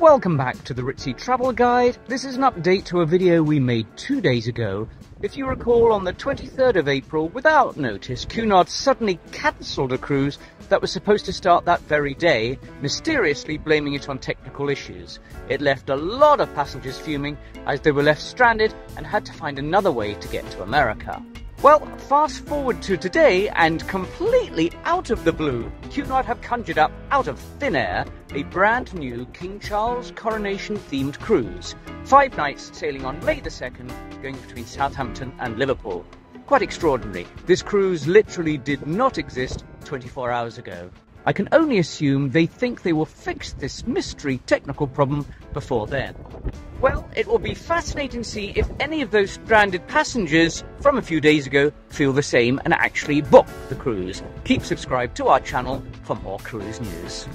Welcome back to the Ritzy Travel Guide. This is an update to a video we made two days ago. If you recall, on the 23rd of April, without notice, Cunard suddenly cancelled a cruise that was supposed to start that very day, mysteriously blaming it on technical issues. It left a lot of passengers fuming as they were left stranded and had to find another way to get to America. Well, fast forward to today, and completely out of the blue, Cunard have conjured up, out of thin air, a brand new King Charles coronation themed cruise. Five nights sailing on May the 2nd, going between Southampton and Liverpool. Quite extraordinary. This cruise literally did not exist 24 hours ago. I can only assume they think they will fix this mystery technical problem before then. Well, it will be fascinating to see if any of those stranded passengers from a few days ago feel the same and actually book the cruise. Keep subscribed to our channel for more cruise news.